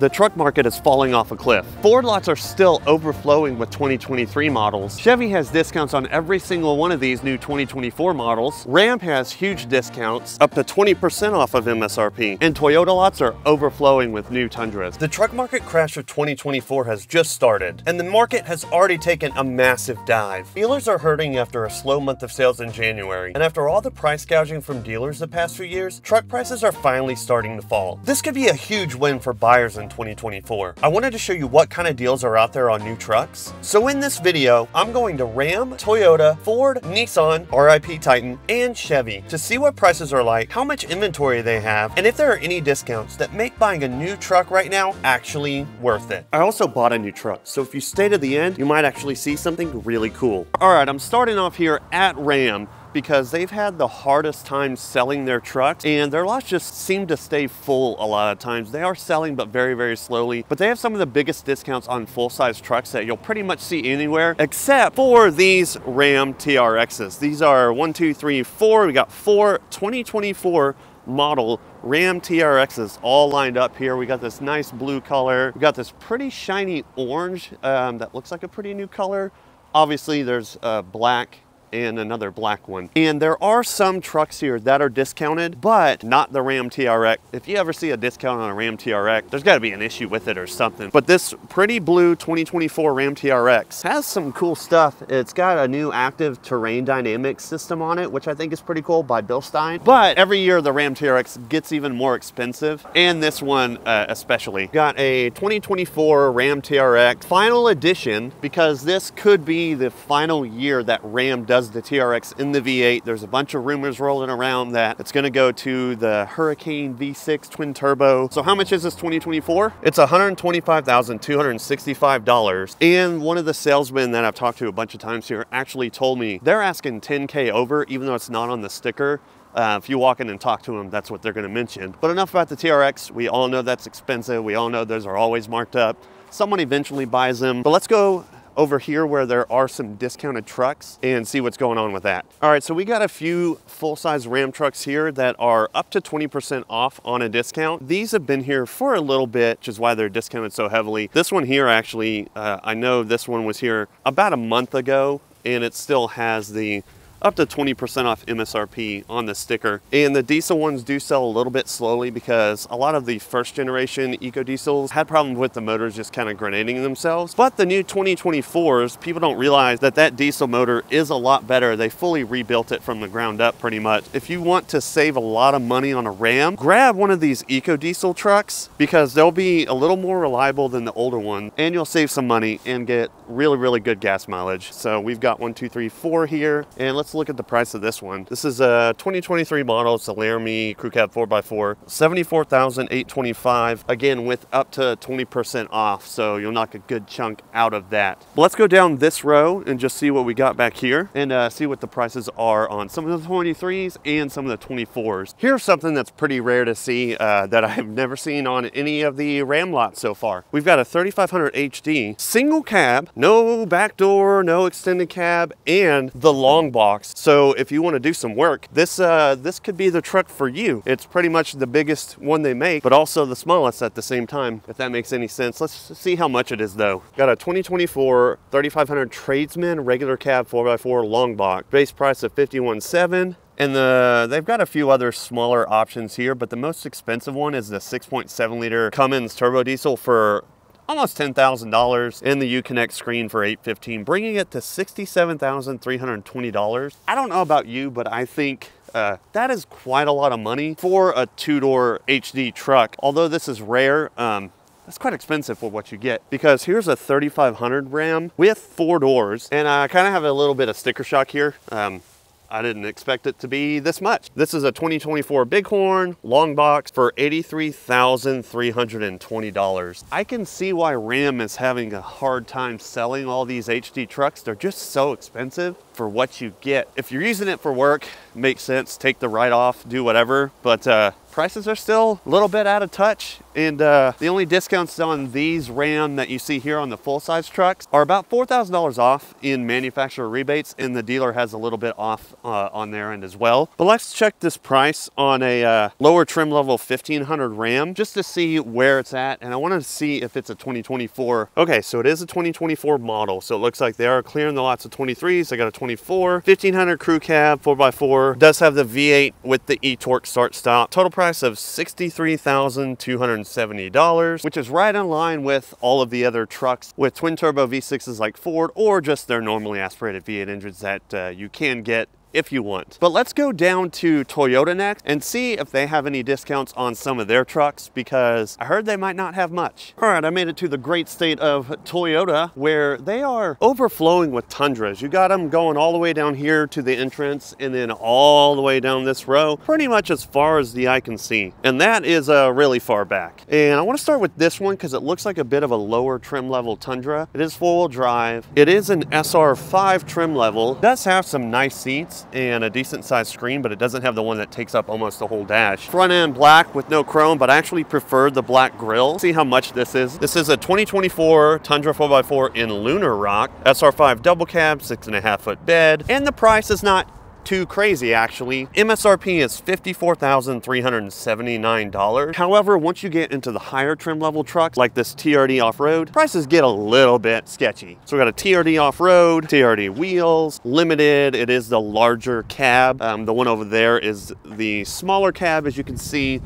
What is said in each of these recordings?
The truck market is falling off a cliff. Ford lots are still overflowing with 2023 models. Chevy has discounts on every single one of these new 2024 models. Ram has huge discounts, up to 20% off of MSRP. And Toyota lots are overflowing with new Tundras. The truck market crash of 2024 has just started, and the market has already taken a massive dive. Dealers are hurting after a slow month of sales in January, and after all the price gouging from dealers the past few years, truck prices are finally starting to fall. This could be a huge win for buyers in 2024. I wanted to show you what kind of deals are out there on new trucks. So in this video, I'm going to Ram, Toyota, Ford, Nissan, RIP Titan, and Chevy to see what prices are like, how much inventory they have, and if there are any discounts that make buying a new truck right now actually worth it. I also bought a new truck, so if you stay to the end, you might actually see something really cool. All right, I'm starting off here at Ram because they've had the hardest time selling their trucks and their lots just seem to stay full a lot of times. They are selling but very, very slowly, but they have some of the biggest discounts on full-size trucks that you'll pretty much see anywhere except for these Ram TRXs. These are one, two, three, four. We got four 2024 model Ram TRXs all lined up here. We got this nice blue color. We got this pretty shiny orange um, that looks like a pretty new color. Obviously there's uh, black and another black one. And there are some trucks here that are discounted, but not the Ram TRX. If you ever see a discount on a Ram TRX, there's gotta be an issue with it or something. But this pretty blue 2024 Ram TRX has some cool stuff. It's got a new active terrain dynamics system on it, which I think is pretty cool by Bilstein. But every year the Ram TRX gets even more expensive, and this one uh, especially. Got a 2024 Ram TRX final edition because this could be the final year that Ram does the TRX in the V8. There's a bunch of rumors rolling around that it's gonna go to the Hurricane V6 twin turbo. So how much is this 2024? It's $125,265. And one of the salesmen that I've talked to a bunch of times here actually told me they're asking 10K over, even though it's not on the sticker. Uh, if you walk in and talk to them, that's what they're gonna mention. But enough about the TRX. We all know that's expensive. We all know those are always marked up. Someone eventually buys them. But let's go over here where there are some discounted trucks and see what's going on with that. All right, so we got a few full-size Ram trucks here that are up to 20% off on a discount. These have been here for a little bit, which is why they're discounted so heavily. This one here actually, uh, I know this one was here about a month ago and it still has the up to 20% off MSRP on the sticker. And the diesel ones do sell a little bit slowly because a lot of the first generation eco diesels had problems with the motors just kind of grenading themselves. But the new 2024s, people don't realize that that diesel motor is a lot better. They fully rebuilt it from the ground up pretty much. If you want to save a lot of money on a Ram, grab one of these eco diesel trucks because they'll be a little more reliable than the older one and you'll save some money and get really, really good gas mileage. So we've got one, two, three, four here. And let's look at the price of this one. This is a 2023 model. It's a Laramie Crew Cab 4x4. 74,825. Again, with up to 20% off. So you'll knock a good chunk out of that. But let's go down this row and just see what we got back here and uh, see what the prices are on some of the 23s and some of the 24s. Here's something that's pretty rare to see uh, that I've never seen on any of the Ram lots so far. We've got a 3500 HD, single cab, no back door, no extended cab, and the long box. So if you want to do some work, this uh, this could be the truck for you. It's pretty much the biggest one they make, but also the smallest at the same time, if that makes any sense. Let's see how much it is though. Got a 2024 3500 Tradesman regular cab 4x4 long box. Base price of 51.7. And the, they've got a few other smaller options here, but the most expensive one is the 6.7 liter Cummins turbo diesel for almost $10,000 in the Uconnect screen for 815, bringing it to $67,320. I don't know about you, but I think uh, that is quite a lot of money for a two-door HD truck. Although this is rare, um, that's quite expensive for what you get because here's a 3500 Ram with four doors and I kind of have a little bit of sticker shock here. Um, I didn't expect it to be this much. This is a 2024 Bighorn long box for $83,320. I can see why Ram is having a hard time selling all these HD trucks. They're just so expensive for what you get. If you're using it for work, makes sense, take the write off, do whatever. But uh, prices are still a little bit out of touch. And uh, the only discounts on these Ram that you see here on the full-size trucks are about $4,000 off in manufacturer rebates, and the dealer has a little bit off uh, on their end as well. But let's check this price on a uh, lower trim level 1500 Ram just to see where it's at. And I want to see if it's a 2024. Okay, so it is a 2024 model. So it looks like they are clearing the lots of 23s. I got a 24, 1500 crew cab, 4x4. Does have the V8 with the e-torque start stop. Total price of $63,270, which is right in line with all of the other trucks with twin turbo V6s like Ford or just their normally aspirated V8 engines that uh, you can get if you want. But let's go down to Toyota next and see if they have any discounts on some of their trucks because I heard they might not have much. All right, I made it to the great state of Toyota where they are overflowing with Tundras. You got them going all the way down here to the entrance and then all the way down this row, pretty much as far as the eye can see. And that is uh, really far back. And I wanna start with this one because it looks like a bit of a lower trim level Tundra. It is four wheel drive. It is an SR5 trim level. It does have some nice seats and a decent sized screen, but it doesn't have the one that takes up almost the whole dash. Front end black with no chrome, but I actually prefer the black grille. See how much this is. This is a 2024 Tundra 4x4 in Lunar Rock, SR5 double cab, six and a half foot bed, and the price is not too crazy actually. MSRP is $54,379. However, once you get into the higher trim level trucks like this TRD off-road, prices get a little bit sketchy. So we got a TRD off-road, TRD wheels, limited, it is the larger cab. Um, the one over there is the smaller cab as you can see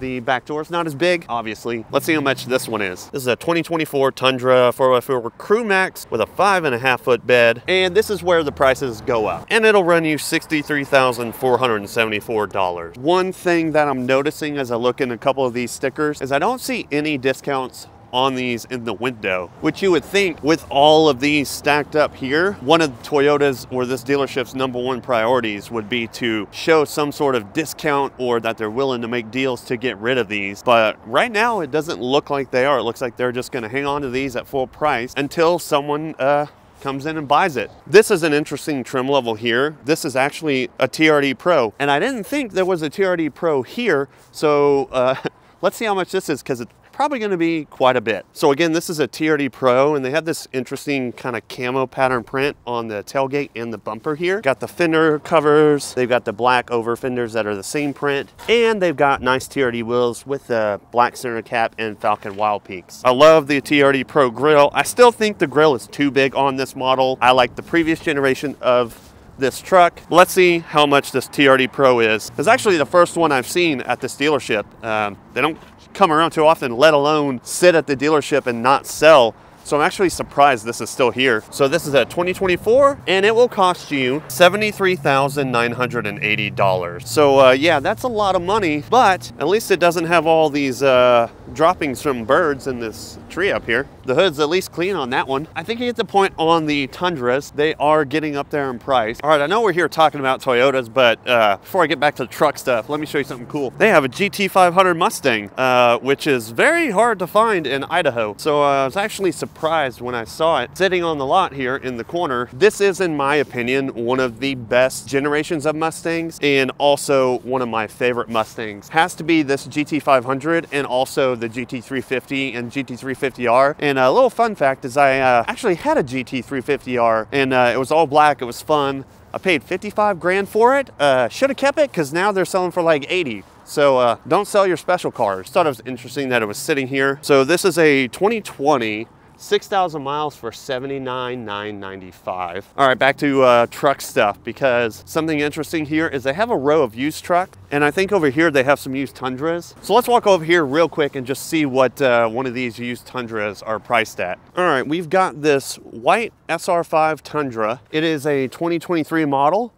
the back door is not as big, obviously. Let's see how much this one is. This is a 2024 Tundra 4x4 Crew Max with a five and a half foot bed. And this is where the prices go up. And it'll run you $63,474. One thing that I'm noticing as I look in a couple of these stickers is I don't see any discounts on these in the window, which you would think with all of these stacked up here, one of Toyota's or this dealership's number one priorities would be to show some sort of discount or that they're willing to make deals to get rid of these. But right now it doesn't look like they are. It looks like they're just gonna hang on to these at full price until someone uh, comes in and buys it. This is an interesting trim level here. This is actually a TRD Pro, and I didn't think there was a TRD Pro here, so uh, let's see how much this is because it's probably gonna be quite a bit. So again, this is a TRD Pro and they have this interesting kind of camo pattern print on the tailgate and the bumper here. Got the fender covers, they've got the black over fenders that are the same print, and they've got nice TRD wheels with the black center cap and Falken Wildpeaks. I love the TRD Pro grill. I still think the grill is too big on this model. I like the previous generation of this truck. Let's see how much this TRD Pro is. It's actually the first one I've seen at this dealership. Um, they don't come around too often, let alone sit at the dealership and not sell. So I'm actually surprised this is still here. So this is a 2024 and it will cost you $73,980. So uh, yeah, that's a lot of money, but at least it doesn't have all these uh, droppings from birds in this tree up here. The hood's at least clean on that one. I think you get the point on the Tundras. They are getting up there in price. All right, I know we're here talking about Toyotas, but uh, before I get back to the truck stuff, let me show you something cool. They have a GT500 Mustang, uh, which is very hard to find in Idaho. So uh, I was actually surprised when I saw it sitting on the lot here in the corner. This is, in my opinion, one of the best generations of Mustangs and also one of my favorite Mustangs. Has to be this GT500 and also the GT350 and GT350R. And a little fun fact is I uh, actually had a GT350R and uh, it was all black, it was fun. I paid 55 grand for it. Uh, Should have kept it because now they're selling for like 80. So uh, don't sell your special cars. Thought it was interesting that it was sitting here. So this is a 2020 6,000 miles for 79,995. All right, back to uh, truck stuff because something interesting here is they have a row of used truck and I think over here they have some used Tundras. So let's walk over here real quick and just see what uh, one of these used Tundras are priced at. All right, we've got this white SR5 Tundra. It is a 2023 model.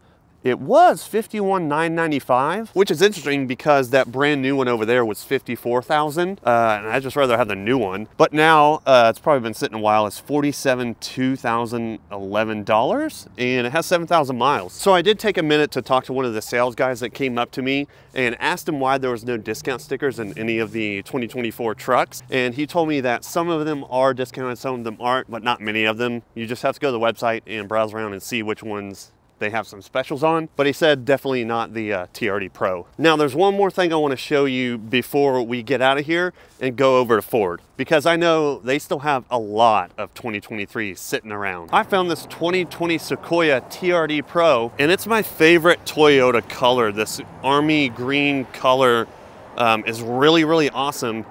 It was 51,995, which is interesting because that brand new one over there was 54,000, uh, and I just rather have the new one. But now uh, it's probably been sitting a while. It's 47 2011 dollars, and it has 7,000 miles. So I did take a minute to talk to one of the sales guys that came up to me and asked him why there was no discount stickers in any of the 2024 trucks, and he told me that some of them are discounted, some of them aren't, but not many of them. You just have to go to the website and browse around and see which ones they have some specials on, but he said definitely not the uh, TRD Pro. Now there's one more thing I wanna show you before we get out of here and go over to Ford, because I know they still have a lot of 2023 sitting around. I found this 2020 Sequoia TRD Pro, and it's my favorite Toyota color. This army green color um, is really, really awesome.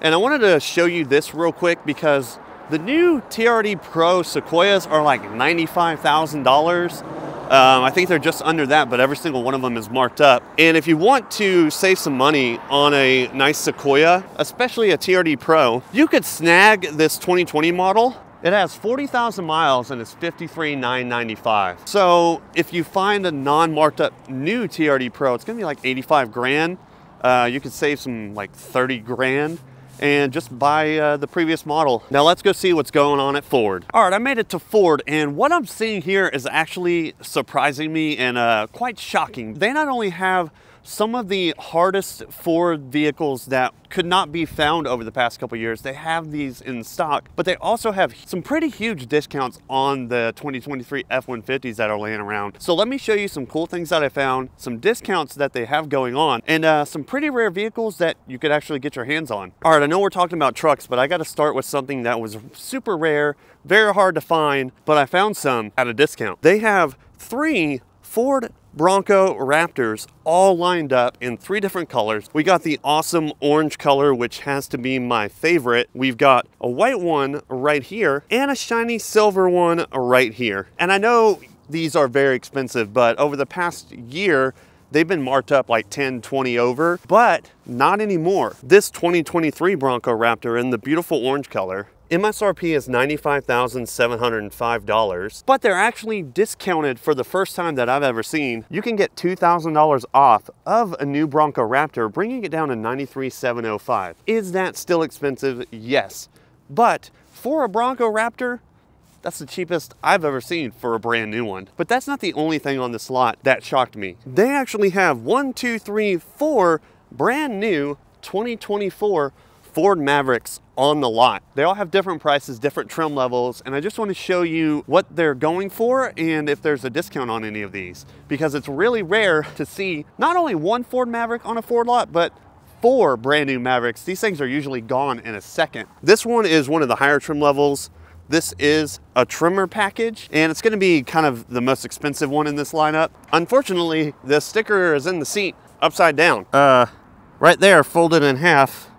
And I wanted to show you this real quick because the new TRD Pro Sequoias are like $95,000. Um, I think they're just under that, but every single one of them is marked up. And if you want to save some money on a nice Sequoia, especially a TRD Pro, you could snag this 2020 model it has 40,000 miles and it's 53,995. So if you find a non-marked up new TRD Pro, it's gonna be like 85 grand. Uh, you could save some like 30 grand and just buy uh, the previous model. Now let's go see what's going on at Ford. All right, I made it to Ford and what I'm seeing here is actually surprising me and uh, quite shocking. They not only have some of the hardest Ford vehicles that could not be found over the past couple years. They have these in stock, but they also have some pretty huge discounts on the 2023 F-150s that are laying around. So let me show you some cool things that I found, some discounts that they have going on, and uh, some pretty rare vehicles that you could actually get your hands on. All right, I know we're talking about trucks, but I got to start with something that was super rare, very hard to find, but I found some at a discount. They have three Ford Bronco Raptors all lined up in three different colors. We got the awesome orange color, which has to be my favorite. We've got a white one right here and a shiny silver one right here. And I know these are very expensive, but over the past year, they've been marked up like 10, 20 over, but not anymore. This 2023 Bronco Raptor in the beautiful orange color MSRP is $95,705, but they're actually discounted for the first time that I've ever seen. You can get $2,000 off of a new Bronco Raptor, bringing it down to $93,705. Is that still expensive? Yes. But for a Bronco Raptor, that's the cheapest I've ever seen for a brand new one. But that's not the only thing on this lot that shocked me. They actually have one, two, three, four brand new 2024 Ford Mavericks on the lot. They all have different prices, different trim levels, and I just want to show you what they're going for and if there's a discount on any of these because it's really rare to see not only one Ford Maverick on a Ford lot, but four brand new Mavericks. These things are usually gone in a second. This one is one of the higher trim levels. This is a Tremor package and it's gonna be kind of the most expensive one in this lineup. Unfortunately, the sticker is in the seat upside down. Uh, right there, folded in half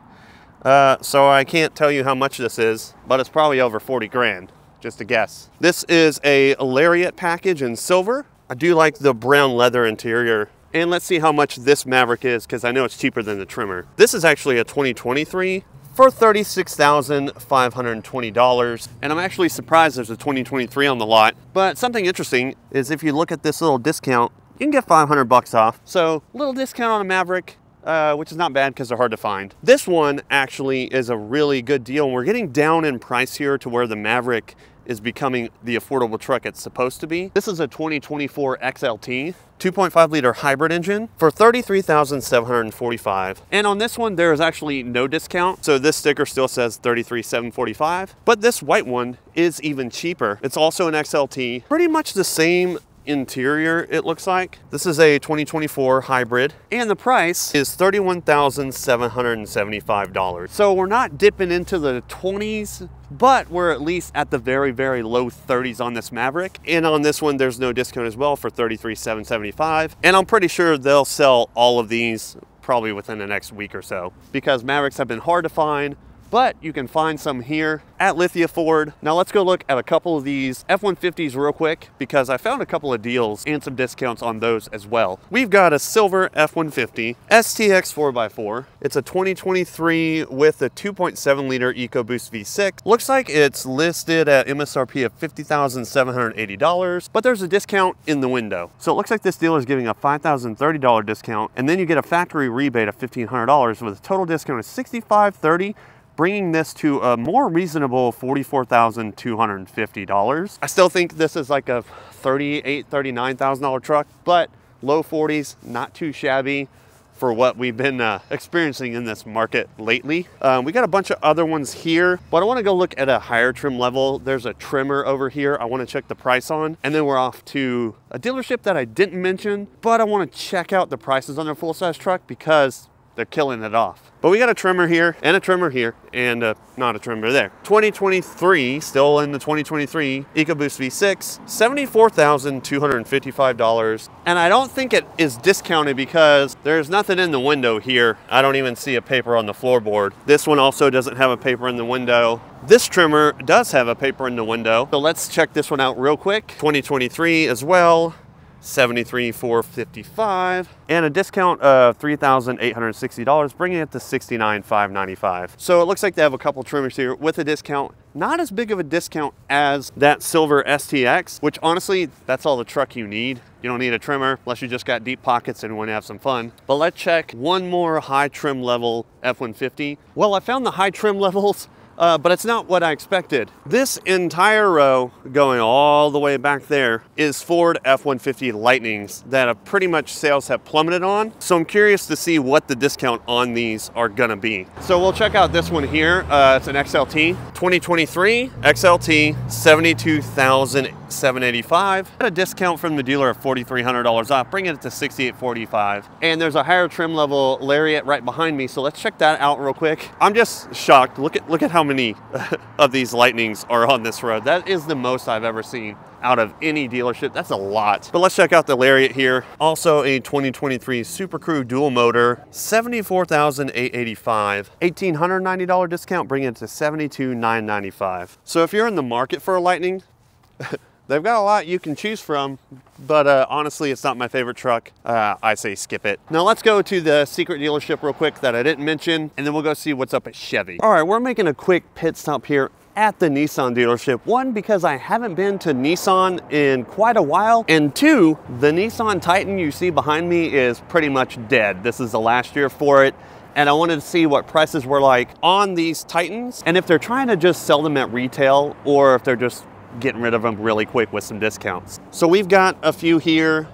uh, so I can't tell you how much this is, but it's probably over 40 grand, just a guess. This is a Lariat package in silver. I do like the brown leather interior. And let's see how much this Maverick is, because I know it's cheaper than the Tremor. This is actually a 2023 for $36,520. And I'm actually surprised there's a 2023 on the lot. But something interesting is if you look at this little discount, you can get 500 bucks off. So little discount on a Maverick, uh, which is not bad because they're hard to find. This one actually is a really good deal. And We're getting down in price here to where the Maverick is becoming the affordable truck it's supposed to be. This is a 2024 XLT, 2.5 liter hybrid engine for 33,745. And on this one, there is actually no discount. So this sticker still says 33,745, but this white one is even cheaper. It's also an XLT, pretty much the same interior it looks like. This is a 2024 hybrid and the price is $31,775. So we're not dipping into the 20s, but we're at least at the very, very low 30s on this Maverick. And on this one, there's no discount as well for 33,775. And I'm pretty sure they'll sell all of these probably within the next week or so because Mavericks have been hard to find but you can find some here at Lithia Ford. Now let's go look at a couple of these F-150s real quick because I found a couple of deals and some discounts on those as well. We've got a silver F-150 STX 4x4. It's a 2023 with a 2.7 liter EcoBoost V6. Looks like it's listed at MSRP of $50,780, but there's a discount in the window. So it looks like this dealer is giving a $5,030 discount and then you get a factory rebate of $1,500 with a total discount of $65.30 bringing this to a more reasonable $44,250. I still think this is like a $38,000, $39,000 truck, but low 40s, not too shabby for what we've been uh, experiencing in this market lately. Um, we got a bunch of other ones here, but I wanna go look at a higher trim level. There's a Tremor over here I wanna check the price on, and then we're off to a dealership that I didn't mention, but I wanna check out the prices on their full-size truck because they're killing it off. But we got a Tremor here and a Tremor here and uh, not a Tremor there. 2023, still in the 2023 EcoBoost V6, $74,255. And I don't think it is discounted because there's nothing in the window here. I don't even see a paper on the floorboard. This one also doesn't have a paper in the window. This Tremor does have a paper in the window. So let's check this one out real quick. 2023 as well. 73,455 and a discount of $3,860, bringing it to $69,595. So it looks like they have a couple Tremors here with a discount. Not as big of a discount as that silver STX, which honestly, that's all the truck you need. You don't need a Tremor unless you just got deep pockets and want to have some fun. But let's check one more high trim level F-150. Well, I found the high trim levels uh, but it's not what I expected. This entire row going all the way back there is Ford F-150 Lightnings that have pretty much sales have plummeted on. So I'm curious to see what the discount on these are gonna be. So we'll check out this one here. Uh, it's an XLT 2023 XLT 72,785. At a discount from the dealer of $4,300 off, bringing it to 6845. And there's a higher trim level Lariat right behind me. So let's check that out real quick. I'm just shocked. Look at look at how how many of these Lightnings are on this road. That is the most I've ever seen out of any dealership. That's a lot. But let's check out the Lariat here. Also a 2023 Super Crew dual motor, 74,885. $1,890 discount, bringing it to 72,995. So if you're in the market for a Lightning, They've got a lot you can choose from, but uh, honestly, it's not my favorite truck. Uh, I say skip it. Now let's go to the secret dealership real quick that I didn't mention, and then we'll go see what's up at Chevy. All right, we're making a quick pit stop here at the Nissan dealership. One, because I haven't been to Nissan in quite a while. And two, the Nissan Titan you see behind me is pretty much dead. This is the last year for it and I wanted to see what prices were like on these Titans and if they're trying to just sell them at retail or if they're just getting rid of them really quick with some discounts. So we've got a few here.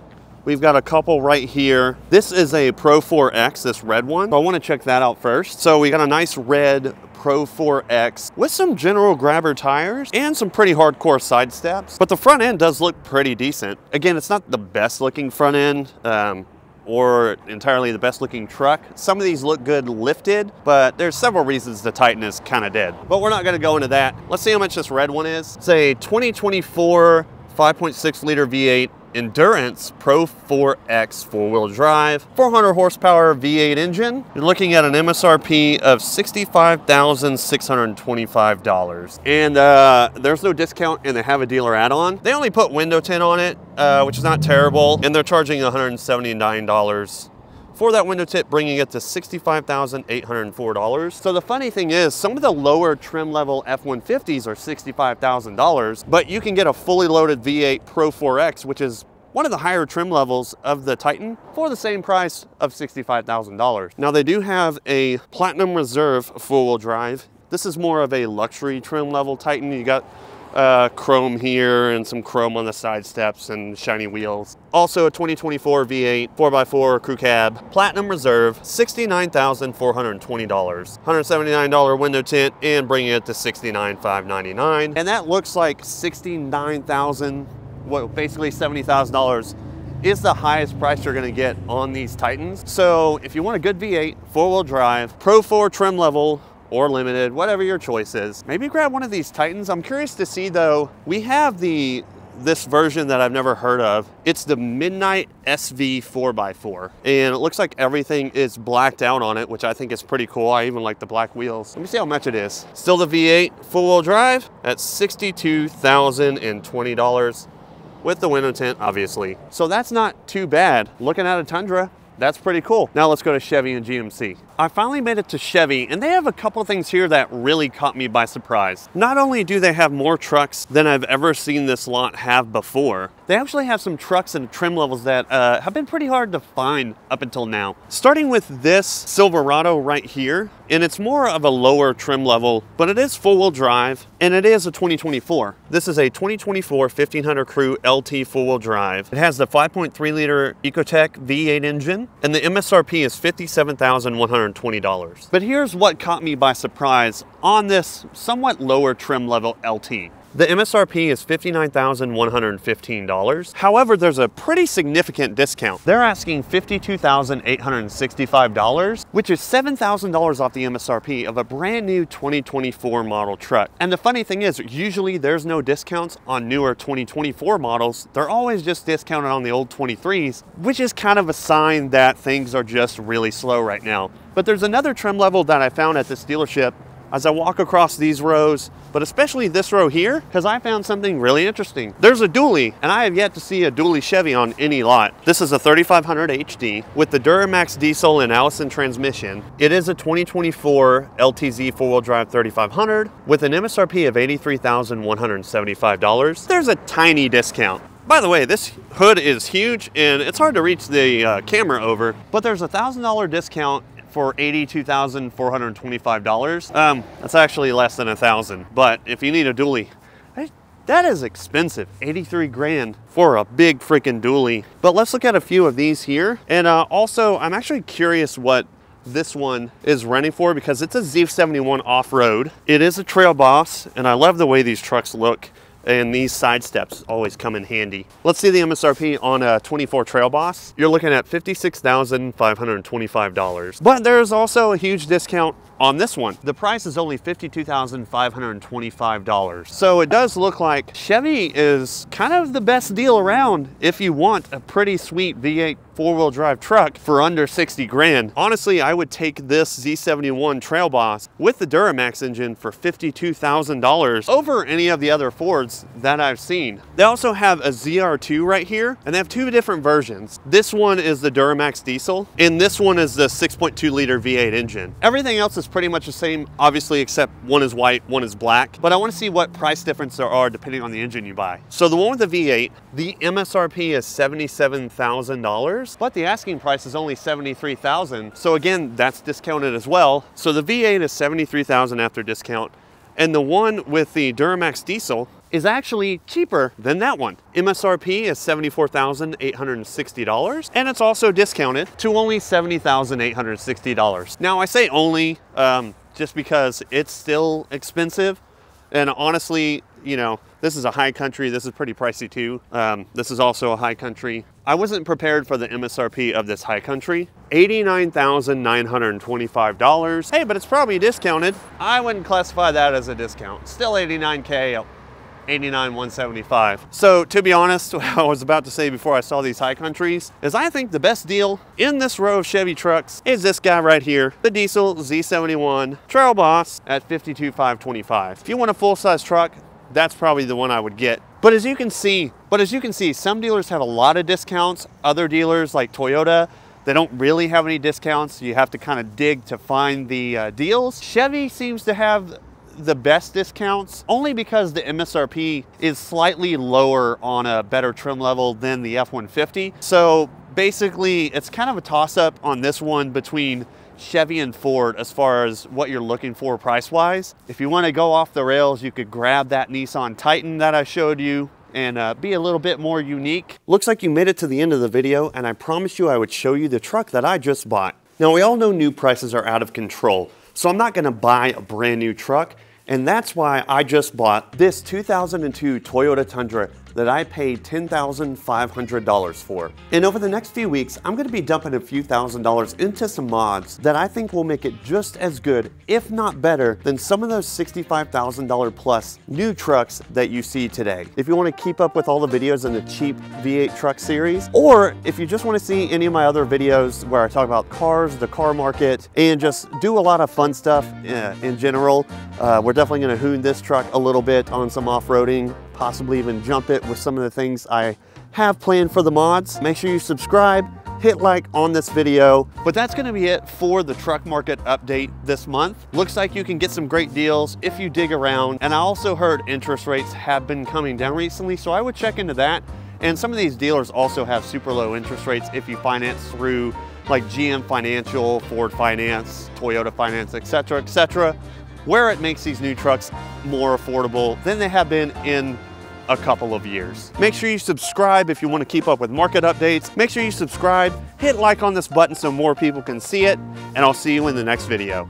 We've got a couple right here. This is a Pro 4X, this red one. So I wanna check that out first. So we got a nice red Pro 4X with some general grabber tires and some pretty hardcore side steps. But the front end does look pretty decent. Again, it's not the best looking front end. Um, or entirely the best looking truck. Some of these look good lifted, but there's several reasons the Titan is kind of dead. But we're not gonna go into that. Let's see how much this red one is. It's a 2024 5.6 liter V8 Endurance Pro 4X four-wheel drive, 400 horsepower V8 engine. You're looking at an MSRP of $65,625. And uh, there's no discount and they have a dealer add-on. They only put window tint on it, uh, which is not terrible, and they're charging $179 for that window tip, bringing it to $65,804. So the funny thing is, some of the lower trim level F-150s are $65,000, but you can get a fully loaded V8 Pro 4X, which is one of the higher trim levels of the Titan for the same price of $65,000. Now they do have a Platinum Reserve four-wheel drive. This is more of a luxury trim level Titan. You got uh, chrome here and some chrome on the side steps and shiny wheels. Also a 2024 V8 4x4 crew cab, Platinum Reserve, $69,420. $179 window tint and bringing it to $69,599. And that looks like $69,000, what basically $70,000 is the highest price you're gonna get on these Titans. So if you want a good V8, four-wheel drive, Pro 4 trim level, or limited, whatever your choice is. Maybe grab one of these Titans. I'm curious to see though, we have the this version that I've never heard of. It's the Midnight SV 4x4. And it looks like everything is blacked out on it, which I think is pretty cool. I even like the black wheels. Let me see how much it is. Still the V8 full-wheel drive at $62,020 with the window tint, obviously. So that's not too bad. Looking at a Tundra, that's pretty cool. Now let's go to Chevy and GMC. I finally made it to Chevy and they have a couple things here that really caught me by surprise. Not only do they have more trucks than I've ever seen this lot have before, they actually have some trucks and trim levels that uh, have been pretty hard to find up until now. Starting with this Silverado right here, and it's more of a lower trim level, but it is four-wheel drive, and it is a 2024. This is a 2024 1500 Crew LT four-wheel drive. It has the 5.3 liter Ecotec V8 engine, and the MSRP is $57,120. But here's what caught me by surprise on this somewhat lower trim level LT. The MSRP is $59,115. However, there's a pretty significant discount. They're asking $52,865, which is $7,000 off the MSRP of a brand new 2024 model truck. And the funny thing is, usually there's no discounts on newer 2024 models. They're always just discounted on the old 23s, which is kind of a sign that things are just really slow right now. But there's another trim level that I found at this dealership as I walk across these rows, but especially this row here, because I found something really interesting. There's a dually, and I have yet to see a dually Chevy on any lot. This is a 3500 HD with the Duramax diesel and Allison transmission. It is a 2024 LTZ four-wheel drive 3500 with an MSRP of $83,175. There's a tiny discount. By the way, this hood is huge and it's hard to reach the uh, camera over, but there's a $1,000 discount for $82,425. Um, that's actually less than a thousand, but if you need a dually, that is expensive, 83 grand for a big freaking dually. But let's look at a few of these here. And uh, also, I'm actually curious what this one is running for because it's a Z71 off-road. It is a Trail Boss, and I love the way these trucks look and these side steps always come in handy. Let's see the MSRP on a 24 Trail Boss. You're looking at $56,525. But there's also a huge discount on this one. The price is only $52,525. So it does look like Chevy is kind of the best deal around if you want a pretty sweet V8 four-wheel drive truck for under 60 grand. Honestly, I would take this Z71 Trail Boss with the Duramax engine for $52,000 over any of the other Fords that I've seen. They also have a ZR2 right here, and they have two different versions. This one is the Duramax diesel, and this one is the 6.2 liter V8 engine. Everything else is pretty much the same, obviously, except one is white, one is black. But I wanna see what price difference there are depending on the engine you buy. So the one with the V8, the MSRP is $77,000 but the asking price is only 73,000. So again, that's discounted as well. So the V8 is 73,000 after discount. And the one with the Duramax diesel is actually cheaper than that one. MSRP is $74,860 and it's also discounted to only $70,860. Now I say only um, just because it's still expensive and honestly, you know, this is a high country. This is pretty pricey too. Um, this is also a high country. I wasn't prepared for the MSRP of this high country. $89,925. Hey, but it's probably discounted. I wouldn't classify that as a discount. Still 89K 89 175 so to be honest what i was about to say before i saw these high countries is i think the best deal in this row of chevy trucks is this guy right here the diesel z71 trail boss at 52,525 if you want a full-size truck that's probably the one I would get. But as you can see, but as you can see, some dealers have a lot of discounts. Other dealers like Toyota, they don't really have any discounts. You have to kind of dig to find the uh, deals. Chevy seems to have the best discounts only because the MSRP is slightly lower on a better trim level than the F-150. So basically it's kind of a toss up on this one between Chevy and Ford as far as what you're looking for price-wise. If you want to go off the rails, you could grab that Nissan Titan that I showed you and uh, be a little bit more unique. Looks like you made it to the end of the video and I promised you I would show you the truck that I just bought. Now we all know new prices are out of control, so I'm not gonna buy a brand new truck and that's why I just bought this 2002 Toyota Tundra that I paid $10,500 for. And over the next few weeks, I'm gonna be dumping a few thousand dollars into some mods that I think will make it just as good, if not better, than some of those $65,000 plus new trucks that you see today. If you wanna keep up with all the videos in the cheap V8 truck series, or if you just wanna see any of my other videos where I talk about cars, the car market, and just do a lot of fun stuff uh, in general, uh, we're definitely gonna hoon this truck a little bit on some off-roading possibly even jump it with some of the things I have planned for the mods. Make sure you subscribe, hit like on this video. But that's gonna be it for the truck market update this month. Looks like you can get some great deals if you dig around. And I also heard interest rates have been coming down recently, so I would check into that. And some of these dealers also have super low interest rates if you finance through like GM Financial, Ford Finance, Toyota Finance, etc., etc., where it makes these new trucks more affordable than they have been in a couple of years. Make sure you subscribe if you want to keep up with market updates. Make sure you subscribe, hit like on this button so more people can see it, and I'll see you in the next video.